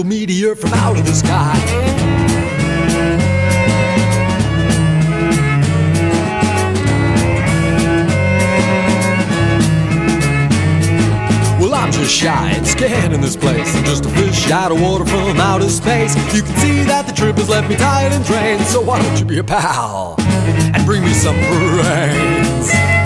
evil meteor from out of the sky. Well, I'm just shy and scared in this place. I'm just a fish out of water from outer space. You can see that the trip has left me tired and drained. So why don't you be a pal and bring me some brains?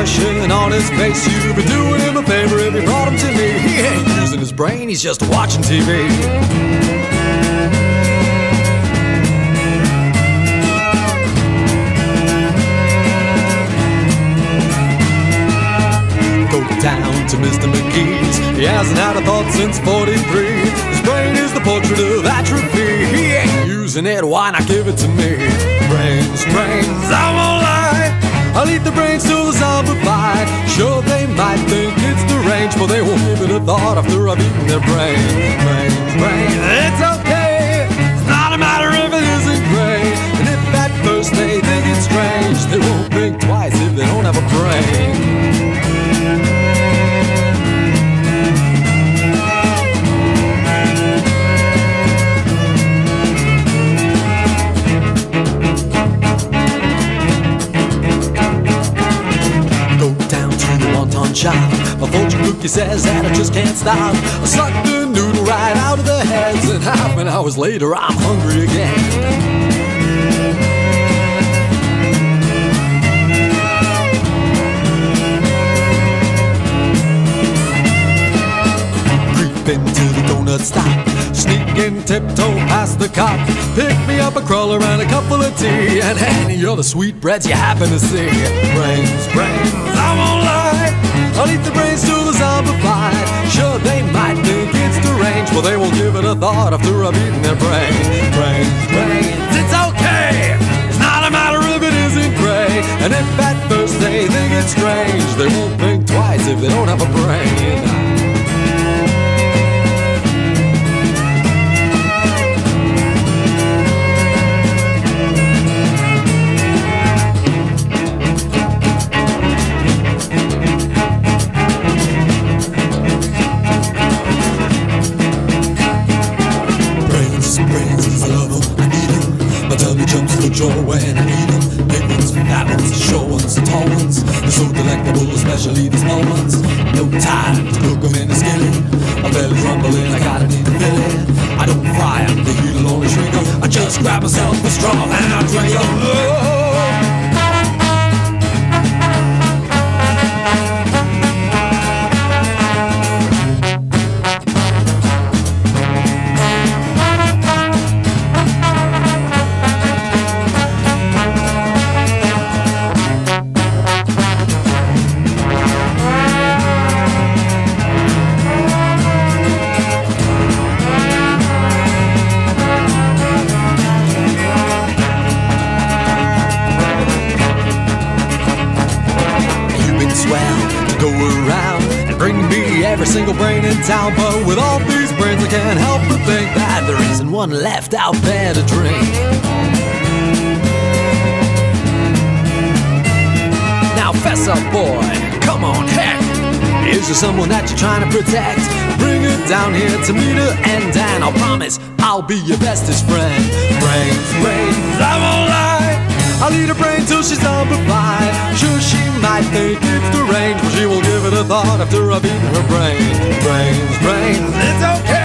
Expression on his face. You've been doing him a favor if you brought him to me. He ain't using his brain, he's just watching TV. Go down to Mr. McGee's. He hasn't had a thought since 43. His brain is the portrait of atrophy. He ain't using it, why not give it to me? Brains, brains, I lie. I'll eat the brains till the zombified. Sure, they might think it's deranged, but they won't give it a thought after I've eaten their brain. Brains, brains, it's okay. It's not a matter if it isn't gray. And if at first they think it's strange, they won't cookie says that I just can't stop. I suck the noodle right out of the heads, and half an hours later I'm hungry again. Into the donut stop. Sneak in tiptoe past the cop. Pick me up a cruller and a couple of tea. And any other sweetbreads you happen to see. Brains, brains, I won't lie. I'll eat the brains till the zombified. Sure, they might think it's deranged, but they won't give it a thought after I've eaten their brain. Brains, brains, it's okay. It's not a matter if it isn't gray. And if at first they think it's strange, they won't think twice if they don't have a brain. Tummy jumps for joy when I eat 'em. Big ones, fat ones, short ones, tall ones. They're so delectable, especially the small ones. No time to cook 'em in a skillet. My belly's rumbling, I gotta need to fill it. I don't fry 'em, the heat'll only shrink 'em. I just grab myself a straw and I drink 'em. Oh. Swell go around and bring me every single brain in town. But with all these brains, I can't help but think that there isn't one left out there to drink. Now, fess up, boy. Come on, heck. Is there someone that you're trying to protect? Bring it down here to me to end, and I'll promise I'll be your bestest friend. Brains, brains, I won't lie. I'll eat her brain till she's zombified. Sure, she might think after I've her brain. Brains, brains, it's okay.